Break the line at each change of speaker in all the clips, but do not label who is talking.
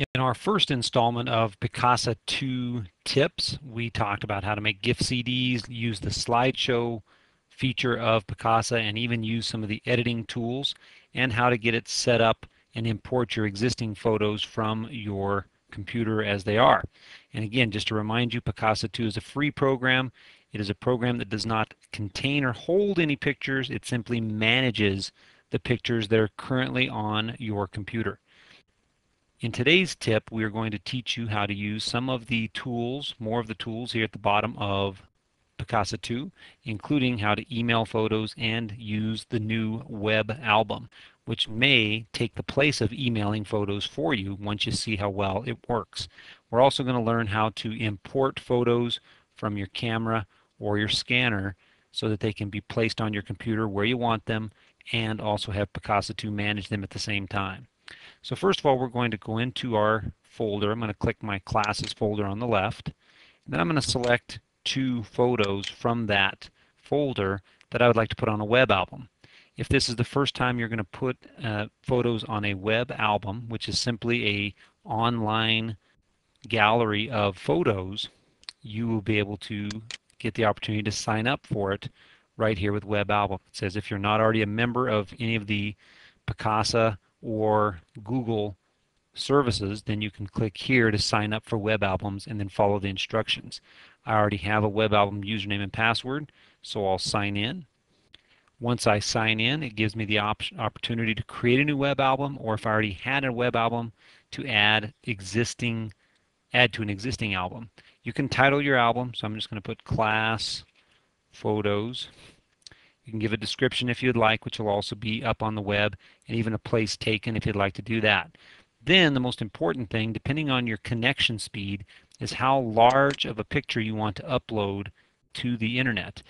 In our first installment of Picasa 2 tips, we talked about how to make gift CDs, use the slideshow feature of Picasa, and even use some of the editing tools, and how to get it set up and import your existing photos from your computer as they are. And again, just to remind you, Picasa 2 is a free program. It is a program that does not contain or hold any pictures. It simply manages the pictures that are currently on your computer. In today's tip, we are going to teach you how to use some of the tools, more of the tools here at the bottom of Picasa 2, including how to email photos and use the new web album, which may take the place of emailing photos for you once you see how well it works. We're also going to learn how to import photos from your camera or your scanner so that they can be placed on your computer where you want them and also have Picasa 2 manage them at the same time. So first of all, we're going to go into our folder. I'm going to click my classes folder on the left. And then I'm going to select two photos from that folder that I would like to put on a web album. If this is the first time you're going to put uh, photos on a web album, which is simply a online gallery of photos, you will be able to get the opportunity to sign up for it right here with Web Album. It says if you're not already a member of any of the Picasa or Google services, then you can click here to sign up for web albums and then follow the instructions. I already have a web album username and password, so I'll sign in. Once I sign in, it gives me the op opportunity to create a new web album, or if I already had a web album, to add existing, add to an existing album. You can title your album, so I'm just going to put class photos you can give a description if you'd like, which will also be up on the web, and even a place taken if you'd like to do that. Then the most important thing, depending on your connection speed, is how large of a picture you want to upload to the internet.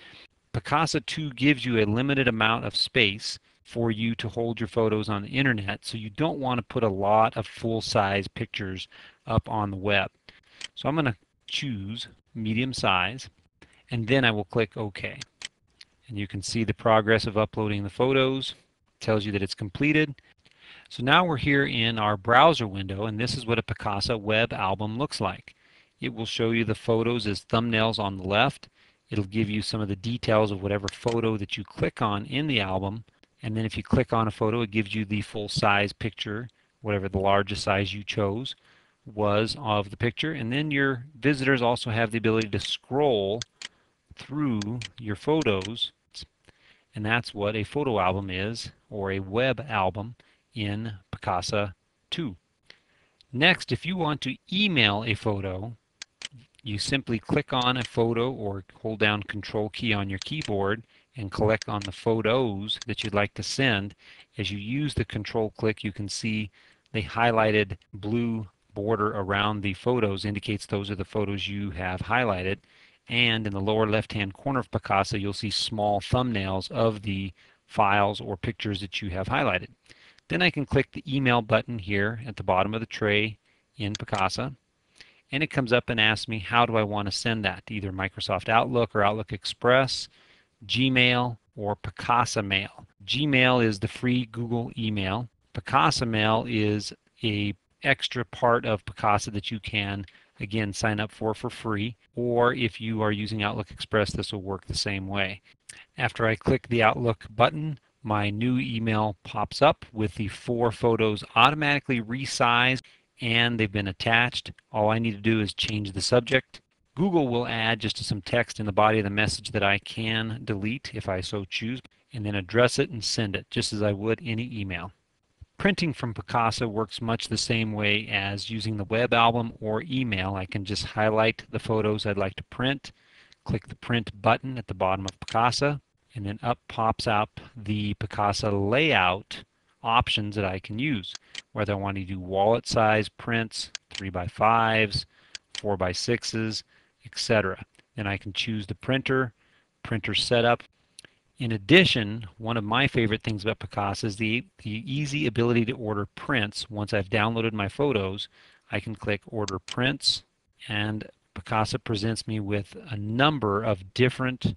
Picasa 2 gives you a limited amount of space for you to hold your photos on the internet, so you don't want to put a lot of full-size pictures up on the web. So I'm going to choose medium size, and then I will click OK and you can see the progress of uploading the photos. It tells you that it's completed. So now we're here in our browser window, and this is what a Picasa web album looks like. It will show you the photos as thumbnails on the left. It'll give you some of the details of whatever photo that you click on in the album. And then if you click on a photo, it gives you the full size picture, whatever the largest size you chose was of the picture. And then your visitors also have the ability to scroll through your photos and that's what a photo album is, or a web album in Picasa 2. Next, if you want to email a photo, you simply click on a photo or hold down Control key on your keyboard and click on the photos that you'd like to send. As you use the Control click, you can see the highlighted blue border around the photos indicates those are the photos you have highlighted and in the lower left hand corner of Picasa you'll see small thumbnails of the files or pictures that you have highlighted. Then I can click the email button here at the bottom of the tray in Picasa and it comes up and asks me how do I want to send that to either Microsoft Outlook or Outlook Express, Gmail, or Picasa Mail. Gmail is the free Google email. Picasa Mail is a extra part of Picasa that you can again sign up for for free or if you are using Outlook Express this will work the same way. After I click the Outlook button my new email pops up with the four photos automatically resized and they've been attached. All I need to do is change the subject. Google will add just some text in the body of the message that I can delete if I so choose and then address it and send it just as I would any email. Printing from Picasa works much the same way as using the web album or email. I can just highlight the photos I'd like to print, click the print button at the bottom of Picasa, and then up pops up the Picasa layout options that I can use. Whether I want to do wallet size prints, 3x5s, 4x6s, etc. Then I can choose the printer, printer setup, in addition, one of my favorite things about Picasa is the, the easy ability to order prints. Once I've downloaded my photos, I can click Order Prints, and Picasa presents me with a number of different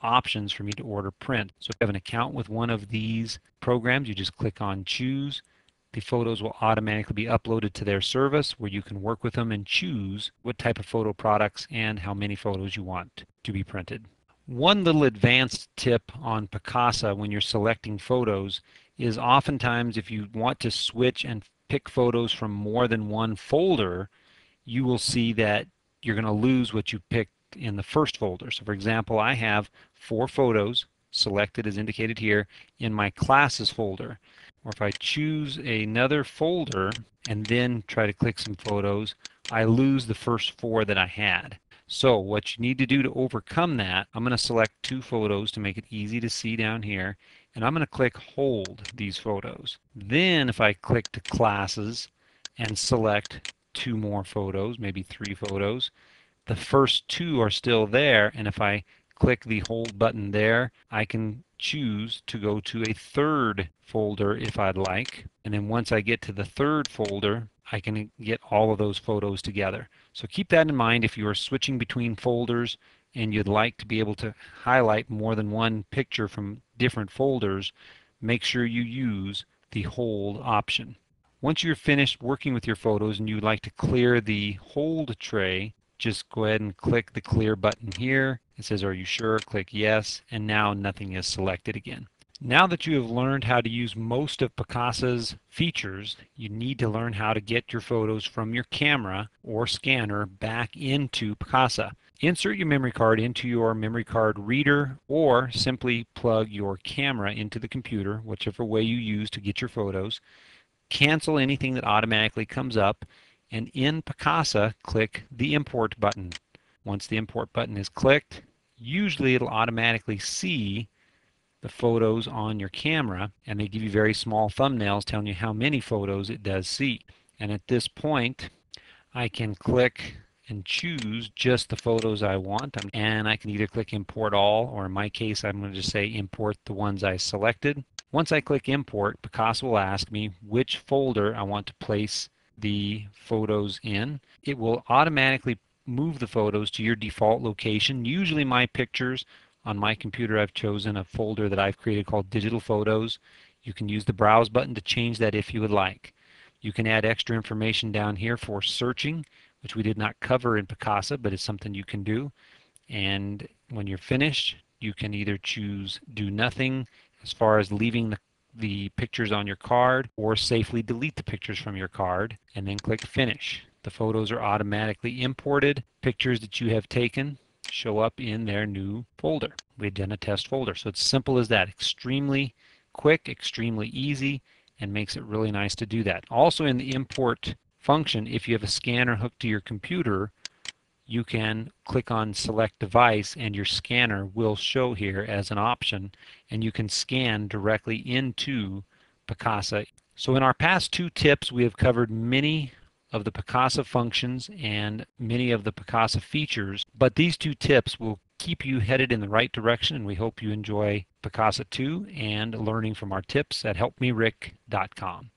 options for me to order print. So if you have an account with one of these programs, you just click on Choose, the photos will automatically be uploaded to their service where you can work with them and choose what type of photo products and how many photos you want to be printed. One little advanced tip on Picasa when you're selecting photos is oftentimes if you want to switch and pick photos from more than one folder, you will see that you're going to lose what you picked in the first folder. So for example, I have four photos selected as indicated here in my classes folder. Or if I choose another folder and then try to click some photos, I lose the first four that I had. So what you need to do to overcome that, I'm going to select two photos to make it easy to see down here. And I'm going to click hold these photos. Then if I click to classes and select two more photos, maybe three photos, the first two are still there. And if I click the hold button there, I can choose to go to a third folder if I'd like. And then once I get to the third folder, I can get all of those photos together. So keep that in mind if you are switching between folders and you'd like to be able to highlight more than one picture from different folders, make sure you use the hold option. Once you're finished working with your photos and you'd like to clear the hold tray, just go ahead and click the clear button here. It says, are you sure? Click yes, and now nothing is selected again. Now that you have learned how to use most of Picasa's features, you need to learn how to get your photos from your camera or scanner back into Picasa. Insert your memory card into your memory card reader or simply plug your camera into the computer, whichever way you use to get your photos. Cancel anything that automatically comes up and in Picasa click the import button. Once the import button is clicked, usually it'll automatically see the photos on your camera and they give you very small thumbnails telling you how many photos it does see. And at this point I can click and choose just the photos I want and I can either click import all or in my case I'm going to just say import the ones I selected. Once I click import Picasa will ask me which folder I want to place the photos in. It will automatically move the photos to your default location. Usually my pictures on my computer, I've chosen a folder that I've created called Digital Photos. You can use the Browse button to change that if you would like. You can add extra information down here for searching, which we did not cover in Picasa, but it's something you can do. And when you're finished, you can either choose do nothing as far as leaving the, the pictures on your card or safely delete the pictures from your card and then click finish. The photos are automatically imported. Pictures that you have taken show up in their new folder. We've done a test folder. So it's simple as that. Extremely quick, extremely easy, and makes it really nice to do that. Also in the import function, if you have a scanner hooked to your computer, you can click on select device and your scanner will show here as an option and you can scan directly into Picasa. So in our past two tips we have covered many of the Picasa functions and many of the Picasa features, but these two tips will keep you headed in the right direction and we hope you enjoy Picasa 2 and learning from our tips at helpmerick.com.